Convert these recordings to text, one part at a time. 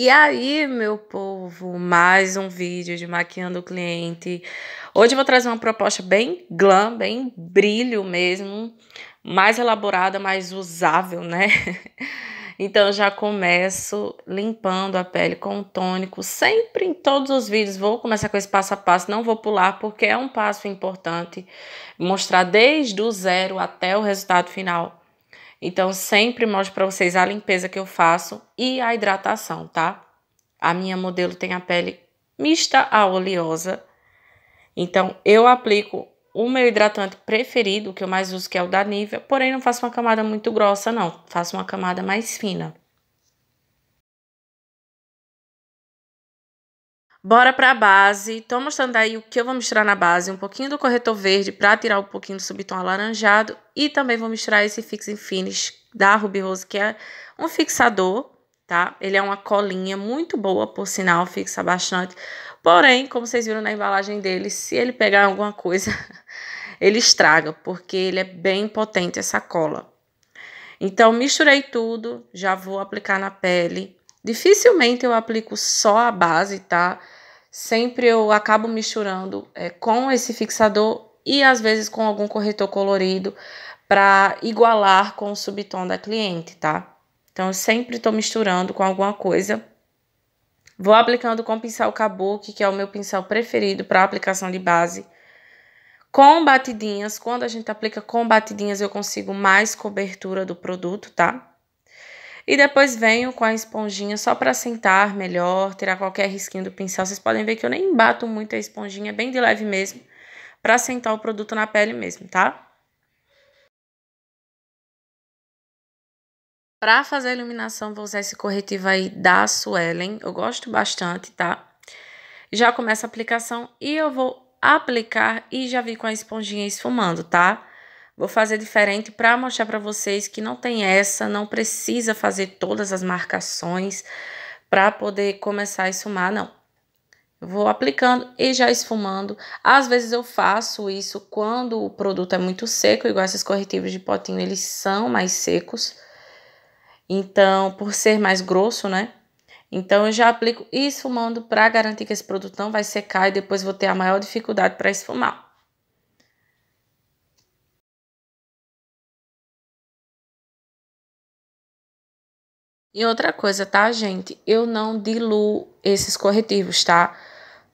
E aí, meu povo, mais um vídeo de maquiando o cliente. Hoje eu vou trazer uma proposta bem glam, bem brilho mesmo, mais elaborada, mais usável, né? Então já começo limpando a pele com tônico, sempre em todos os vídeos. Vou começar com esse passo a passo, não vou pular porque é um passo importante mostrar desde o zero até o resultado final. Então, sempre mostro para vocês a limpeza que eu faço e a hidratação, tá? A minha modelo tem a pele mista a oleosa. Então, eu aplico o meu hidratante preferido, que eu mais uso, que é o da Nivea, porém não faço uma camada muito grossa, não. Faço uma camada mais fina. Bora para a base. Tô mostrando aí o que eu vou misturar na base. Um pouquinho do corretor verde para tirar um pouquinho do subtom alaranjado. E também vou misturar esse Fix Finish da Ruby Rose, que é um fixador, tá? Ele é uma colinha muito boa, por sinal, fixa bastante. Porém, como vocês viram na embalagem dele, se ele pegar alguma coisa, ele estraga, porque ele é bem potente essa cola. Então, misturei tudo, já vou aplicar na pele. Dificilmente eu aplico só a base, tá? Sempre eu acabo misturando é, com esse fixador e às vezes com algum corretor colorido para igualar com o subtom da cliente, tá? Então, eu sempre estou misturando com alguma coisa. Vou aplicando com o pincel Kabuki, que é o meu pincel preferido para aplicação de base. Com batidinhas, quando a gente aplica com batidinhas, eu consigo mais cobertura do produto, tá? E depois venho com a esponjinha só para sentar melhor, tirar qualquer risquinho do pincel. Vocês podem ver que eu nem bato muito a esponjinha, bem de leve mesmo, para sentar o produto na pele mesmo, tá? Para fazer a iluminação, vou usar esse corretivo aí da Suelen. Eu gosto bastante, tá? Já começa a aplicação e eu vou aplicar e já vi com a esponjinha esfumando, tá? Vou fazer diferente para mostrar para vocês que não tem essa, não precisa fazer todas as marcações para poder começar a esfumar, não. Vou aplicando e já esfumando. Às vezes eu faço isso quando o produto é muito seco, igual esses corretivos de potinho, eles são mais secos. Então, por ser mais grosso, né? Então, eu já aplico esfumando para garantir que esse produto não vai secar e depois vou ter a maior dificuldade para esfumar. E outra coisa, tá, gente? Eu não diluo esses corretivos, tá?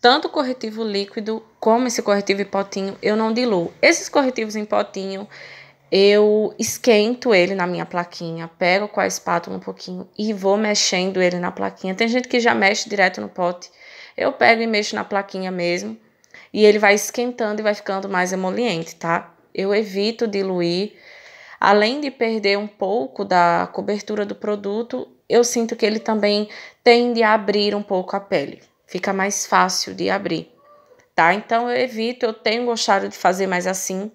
Tanto o corretivo líquido como esse corretivo em potinho, eu não diluo. Esses corretivos em potinho, eu esquento ele na minha plaquinha, pego com a espátula um pouquinho e vou mexendo ele na plaquinha. Tem gente que já mexe direto no pote. Eu pego e mexo na plaquinha mesmo. E ele vai esquentando e vai ficando mais emoliente, tá? Eu evito diluir além de perder um pouco da cobertura do produto, eu sinto que ele também tende a abrir um pouco a pele. Fica mais fácil de abrir, tá? Então eu evito, eu tenho gostado de fazer mais assim.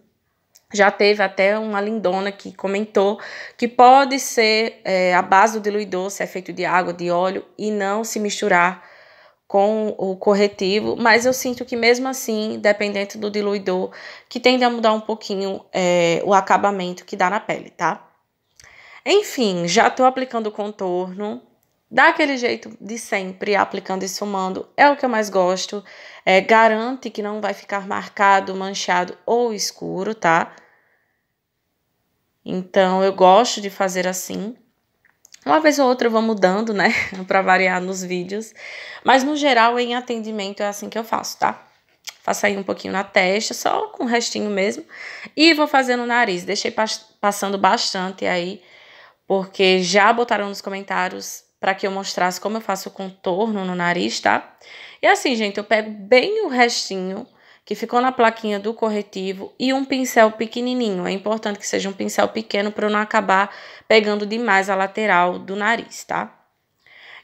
Já teve até uma lindona que comentou que pode ser é, a base do diluidor, se é feito de água, de óleo, e não se misturar com o corretivo, mas eu sinto que mesmo assim, dependendo do diluidor, que tende a mudar um pouquinho é, o acabamento que dá na pele, tá? Enfim, já tô aplicando o contorno, daquele jeito de sempre, aplicando e esfumando, é o que eu mais gosto, é, garante que não vai ficar marcado, manchado ou escuro, tá? Então, eu gosto de fazer assim. Uma vez ou outra eu vou mudando, né? para variar nos vídeos. Mas no geral, em atendimento, é assim que eu faço, tá? Faço aí um pouquinho na testa, só com o restinho mesmo. E vou fazer no nariz. Deixei passando bastante aí, porque já botaram nos comentários para que eu mostrasse como eu faço o contorno no nariz, tá? E assim, gente, eu pego bem o restinho que ficou na plaquinha do corretivo e um pincel pequenininho. É importante que seja um pincel pequeno para não acabar pegando demais a lateral do nariz, tá?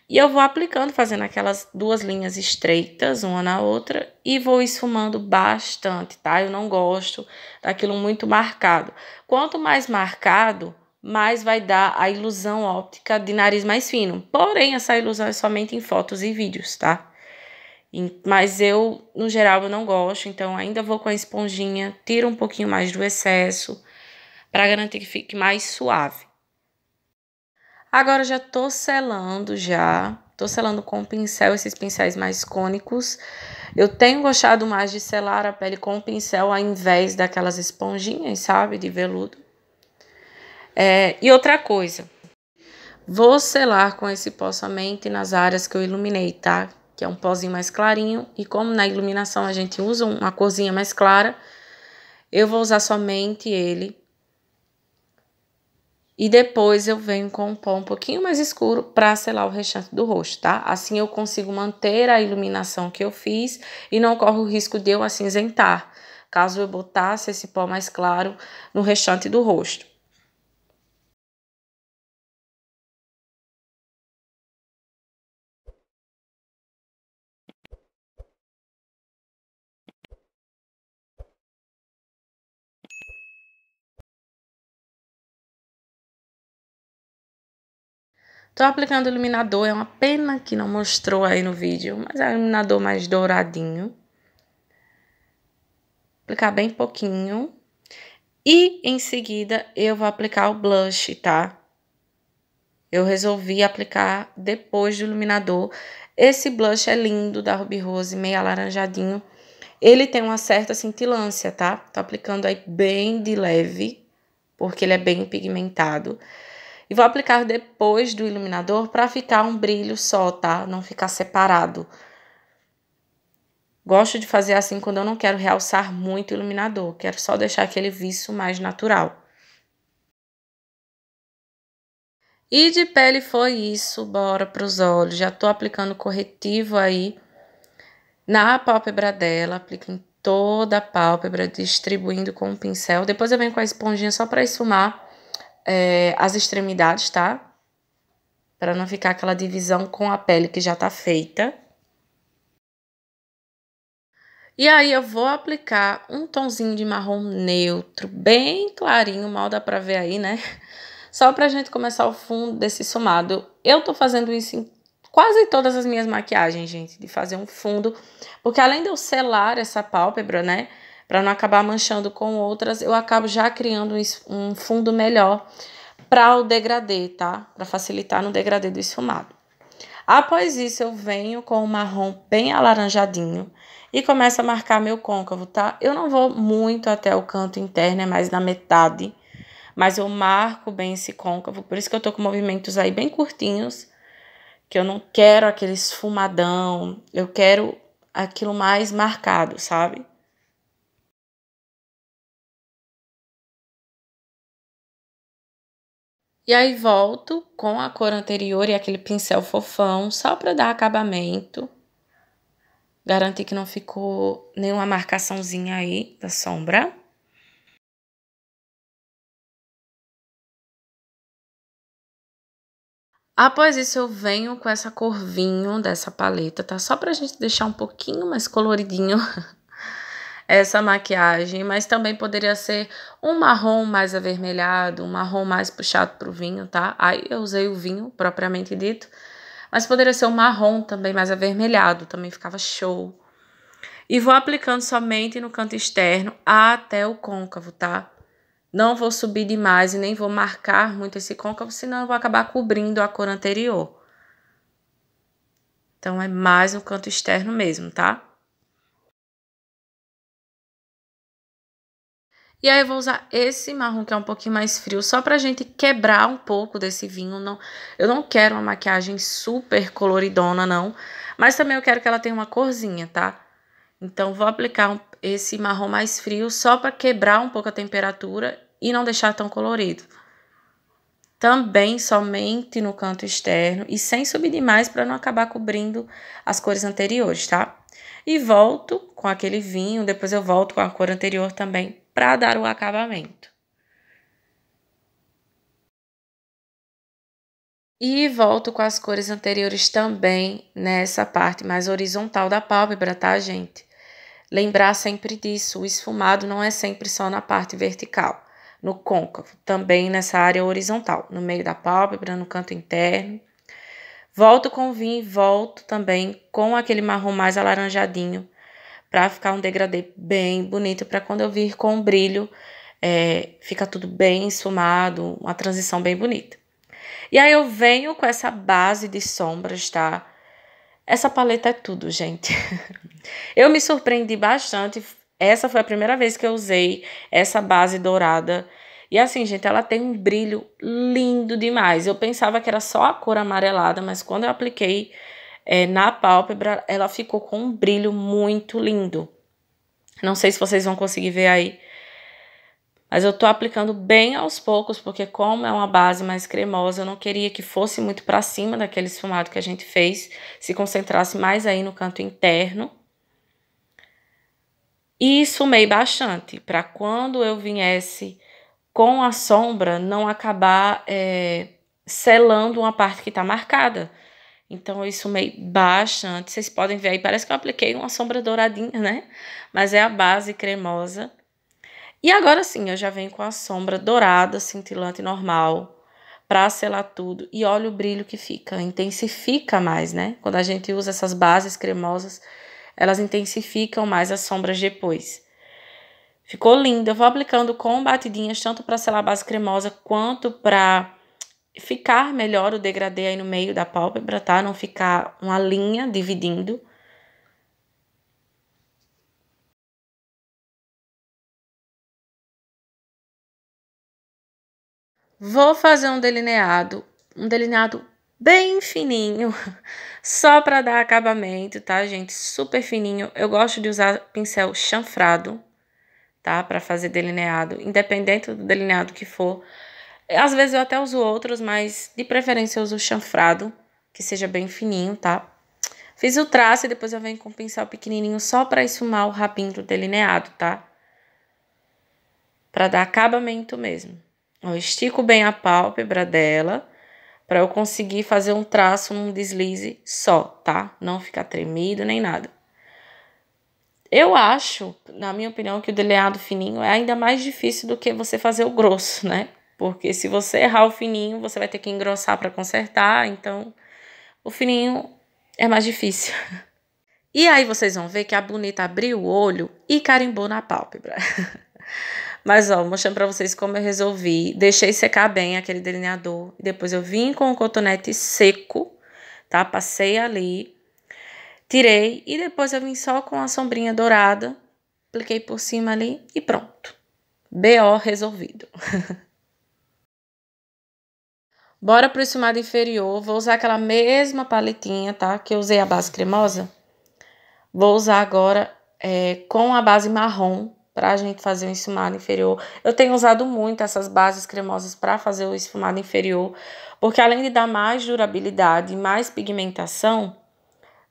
E eu vou aplicando, fazendo aquelas duas linhas estreitas, uma na outra, e vou esfumando bastante, tá? Eu não gosto daquilo muito marcado. Quanto mais marcado, mais vai dar a ilusão óptica de nariz mais fino. Porém, essa ilusão é somente em fotos e vídeos, tá? Mas eu, no geral, eu não gosto, então ainda vou com a esponjinha, tiro um pouquinho mais do excesso, para garantir que fique mais suave. Agora já tô selando já, Tô selando com o pincel, esses pincéis mais cônicos. Eu tenho gostado mais de selar a pele com o pincel ao invés daquelas esponjinhas, sabe, de veludo. É, e outra coisa, vou selar com esse pó somente nas áreas que eu iluminei, tá? Que é um pozinho mais clarinho. E como na iluminação a gente usa uma corzinha mais clara, eu vou usar somente ele e depois eu venho com um pó um pouquinho mais escuro para selar o restante do rosto, tá? Assim eu consigo manter a iluminação que eu fiz e não corro o risco de eu acinzentar, caso eu botasse esse pó mais claro no restante do rosto. Tô aplicando iluminador, é uma pena que não mostrou aí no vídeo, mas é um iluminador mais douradinho. Aplicar bem pouquinho. E em seguida eu vou aplicar o blush, tá? Eu resolvi aplicar depois do iluminador. Esse blush é lindo, da Ruby Rose, meio alaranjadinho. Ele tem uma certa cintilância, tá? Tô aplicando aí bem de leve, porque ele é bem pigmentado. E vou aplicar depois do iluminador para ficar um brilho só, tá? Não ficar separado. Gosto de fazer assim quando eu não quero realçar muito o iluminador. Quero só deixar aquele viço mais natural. E de pele foi isso, bora para os olhos. Já tô aplicando corretivo aí na pálpebra dela, aplico em toda a pálpebra, distribuindo com o pincel. Depois eu venho com a esponjinha só para esfumar é, as extremidades, tá? Para não ficar aquela divisão com a pele que já tá feita. E aí eu vou aplicar um tonzinho de marrom neutro, bem clarinho, mal dá pra ver aí, né? Só pra gente começar o fundo desse somado. Eu tô fazendo isso em quase todas as minhas maquiagens, gente, de fazer um fundo, porque além de eu selar essa pálpebra, né, para não acabar manchando com outras, eu acabo já criando um fundo melhor para o degradê, tá? Para facilitar no degradê do esfumado. Após isso, eu venho com o marrom bem alaranjadinho e começo a marcar meu côncavo, tá? Eu não vou muito até o canto interno, é mais na metade, mas eu marco bem esse côncavo, por isso que eu tô com movimentos aí bem curtinhos, que eu não quero aquele esfumadão, eu quero aquilo mais marcado, sabe? E aí volto com a cor anterior e aquele pincel fofão, só para dar acabamento. Garantir que não ficou nenhuma marcaçãozinha aí da sombra. Após isso, eu venho com essa cor vinho dessa paleta, tá? Só pra gente deixar um pouquinho mais coloridinho essa maquiagem, mas também poderia ser um marrom mais avermelhado, um marrom mais puxado para o vinho, tá? Aí eu usei o vinho propriamente dito, mas poderia ser um marrom também mais avermelhado, também ficava show. E vou aplicando somente no canto externo até o côncavo, tá? Não vou subir demais e nem vou marcar muito esse côncavo, senão eu vou acabar cobrindo a cor anterior. Então, é mais no canto externo mesmo, tá? E aí eu vou usar esse marrom que é um pouquinho mais frio, só pra gente quebrar um pouco desse vinho. Não, eu não quero uma maquiagem super coloridona, não. Mas também eu quero que ela tenha uma corzinha, tá? Então, vou aplicar um, esse marrom mais frio só pra quebrar um pouco a temperatura e não deixar tão colorido. Também somente no canto externo e sem subir demais para não acabar cobrindo as cores anteriores, tá? E volto com aquele vinho, depois eu volto com a cor anterior também para dar o acabamento. E volto com as cores anteriores também nessa parte mais horizontal da pálpebra, tá, gente? Lembrar sempre disso, o esfumado não é sempre só na parte vertical, no côncavo, também nessa área horizontal, no meio da pálpebra, no canto interno. Volto com o vinho e volto também com aquele marrom mais alaranjadinho para ficar um degradê bem bonito, para quando eu vir com brilho, é, fica tudo bem esfumado, uma transição bem bonita. E aí eu venho com essa base de sombras, tá? Essa paleta é tudo, gente. eu me surpreendi bastante. Essa foi a primeira vez que eu usei essa base dourada. E assim, gente, ela tem um brilho lindo demais. Eu pensava que era só a cor amarelada, mas quando eu apliquei é, na pálpebra, ela ficou com um brilho muito lindo. Não sei se vocês vão conseguir ver aí. Mas eu tô aplicando bem aos poucos, porque como é uma base mais cremosa, eu não queria que fosse muito para cima daquele esfumado que a gente fez, se concentrasse mais aí no canto interno. E esfumei bastante, para quando eu viesse com a sombra, não acabar é, selando uma parte que tá marcada. Então, eu esfumei bastante. Vocês podem ver aí, parece que eu apliquei uma sombra douradinha, né? Mas é a base cremosa. E agora sim, eu já venho com a sombra dourada, cintilante normal, para selar tudo. E olha o brilho que fica, intensifica mais, né? Quando a gente usa essas bases cremosas, elas intensificam mais as sombras depois. Ficou lindo. Eu vou aplicando com batidinhas, tanto para selar a base cremosa, quanto para ficar melhor o degradê aí no meio da pálpebra, tá? Não ficar uma linha dividindo. Vou fazer um delineado, um delineado bem fininho, só para dar acabamento, tá, gente? Super fininho. Eu gosto de usar pincel chanfrado, tá? Para fazer delineado, independente do delineado que for. Às vezes eu até uso outros, mas de preferência eu uso chanfrado, que seja bem fininho, tá? Fiz o traço e depois eu venho com o pincel pequenininho só para esfumar o rabinho do delineado, tá? Para dar acabamento mesmo. Eu estico bem a pálpebra dela para eu conseguir fazer um traço num deslize só, tá? Não ficar tremido nem nada. Eu acho, na minha opinião, que o delineado fininho é ainda mais difícil do que você fazer o grosso, né? Porque se você errar o fininho, você vai ter que engrossar para consertar, então o fininho é mais difícil. E aí vocês vão ver que a bonita abriu o olho e carimbou na pálpebra. Mas, ó, mostrando pra vocês como eu resolvi. Deixei secar bem aquele delineador. Depois eu vim com o cotonete seco, tá? Passei ali, tirei. E depois eu vim só com a sombrinha dourada. Apliquei por cima ali e pronto. BO resolvido. Bora pro esfumado inferior. Vou usar aquela mesma paletinha, tá? Que eu usei a base cremosa. Vou usar agora é, com a base marrom para a gente fazer o esfumado inferior. Eu tenho usado muito essas bases cremosas para fazer o esfumado inferior, porque além de dar mais durabilidade e mais pigmentação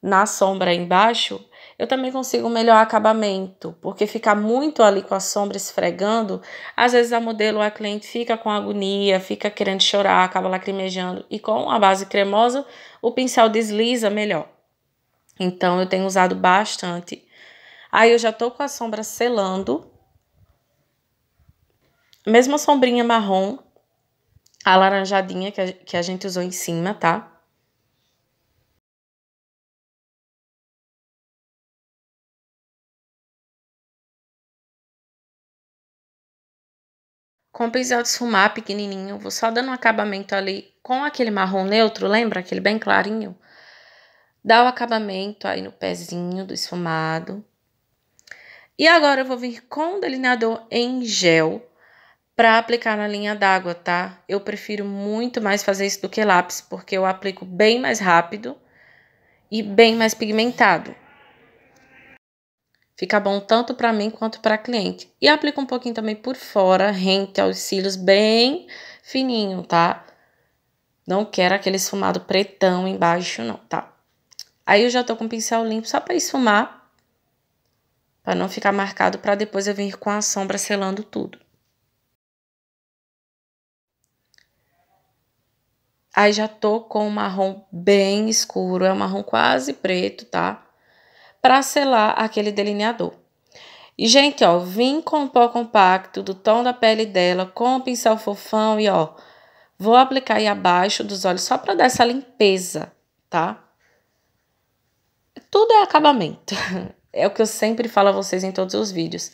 na sombra embaixo, eu também consigo melhor acabamento, porque ficar muito ali com a sombra esfregando, às vezes a modelo ou a cliente fica com agonia, fica querendo chorar, acaba lacrimejando, e com a base cremosa, o pincel desliza melhor. Então, eu tenho usado bastante Aí eu já tô com a sombra selando. Mesma sombrinha marrom, alaranjadinha que a, que a gente usou em cima, tá? Com o de esfumar pequenininho, vou só dando um acabamento ali com aquele marrom neutro, lembra? Aquele bem clarinho. Dá o acabamento aí no pezinho do esfumado. E agora eu vou vir com o delineador em gel para aplicar na linha d'água, tá? Eu prefiro muito mais fazer isso do que lápis, porque eu aplico bem mais rápido e bem mais pigmentado. Fica bom tanto para mim quanto para cliente. E aplico um pouquinho também por fora, rente aos cílios, bem fininho, tá? Não quero aquele esfumado pretão embaixo, não, tá? Aí eu já tô com o pincel limpo só para esfumar para não ficar marcado para depois eu vir com a sombra selando tudo. Aí já tô com o marrom bem escuro, é um marrom quase preto, tá? Para selar aquele delineador. E, gente, ó, vim com o pó compacto do tom da pele dela, com o pincel fofão e, ó, vou aplicar aí abaixo dos olhos só para dar essa limpeza, tá? Tudo é acabamento. É o que eu sempre falo a vocês em todos os vídeos.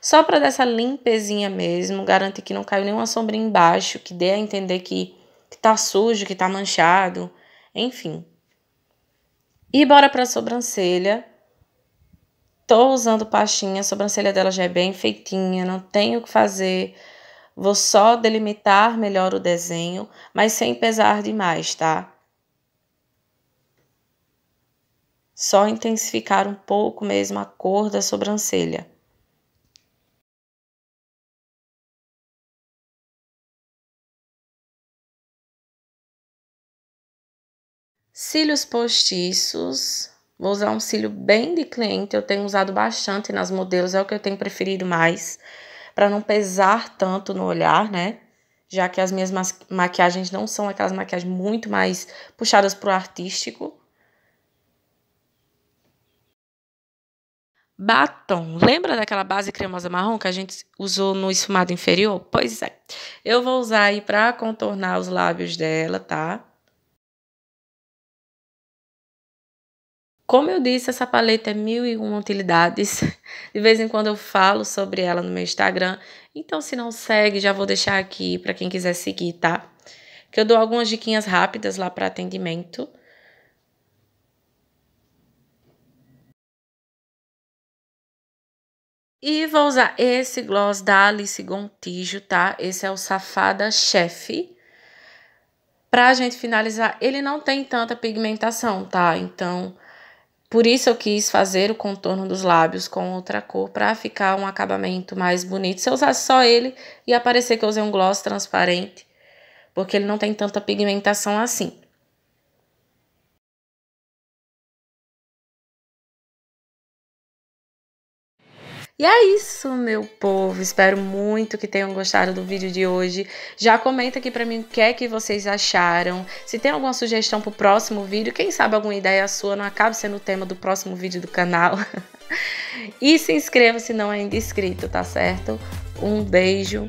Só para dar essa limpezinha mesmo, garante que não caiu nenhuma sombra embaixo, que dê a entender que tá sujo, que tá manchado, enfim. E bora pra sobrancelha. Tô usando pastinha, a sobrancelha dela já é bem feitinha, não tenho o que fazer. Vou só delimitar melhor o desenho, mas sem pesar demais, tá? Só intensificar um pouco mesmo a cor da sobrancelha. Cílios postiços. Vou usar um cílio bem de cliente, eu tenho usado bastante nas modelos, é o que eu tenho preferido mais, para não pesar tanto no olhar, né? Já que as minhas maquiagens não são aquelas maquiagens muito mais puxadas pro artístico. Batom. Lembra daquela base cremosa marrom que a gente usou no esfumado inferior? Pois é. Eu vou usar aí para contornar os lábios dela, tá? Como eu disse, essa paleta é mil e uma utilidades. De vez em quando eu falo sobre ela no meu Instagram. Então, se não segue, já vou deixar aqui para quem quiser seguir, tá? Que eu dou algumas diquinhas rápidas lá para atendimento. E vou usar esse gloss da Alice Gontijo, tá? Esse é o Safada Chef. Pra gente finalizar, ele não tem tanta pigmentação, tá? Então, por isso eu quis fazer o contorno dos lábios com outra cor para ficar um acabamento mais bonito. Se eu usasse só ele, ia parecer que eu usei um gloss transparente, porque ele não tem tanta pigmentação assim. E é isso, meu povo. Espero muito que tenham gostado do vídeo de hoje. Já comenta aqui para mim o que é que vocês acharam. Se tem alguma sugestão pro próximo vídeo, quem sabe alguma ideia sua não acabe sendo o tema do próximo vídeo do canal. e se inscreva se não é ainda inscrito, tá certo? Um beijo